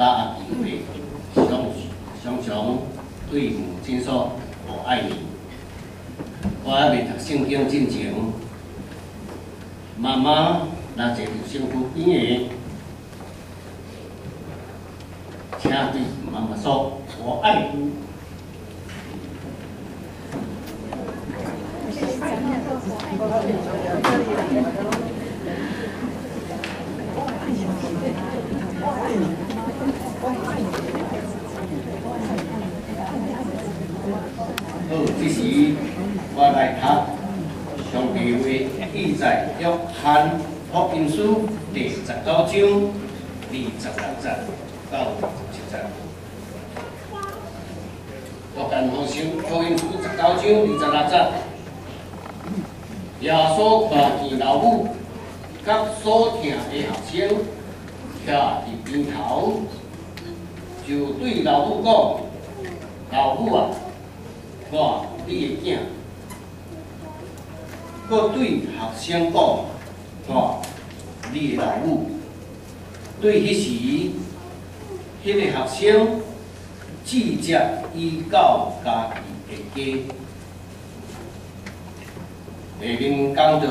把握机会，常常常对母亲说“我爱你”。我还未读圣经之前，妈妈若坐伫身躯边个，请对妈妈说“我爱你 ”。好，这时我来读上帝话，记载约翰福音书第十九章二十六节到七节。约翰福音福音书十九章二十六节，耶稣看见老母甲所听的学生徛伫边头，就对老母讲：“老母啊！”我你的囝，我对学生讲，看你的老母。对迄时，迄个学生直接依到家己的家，下面讲到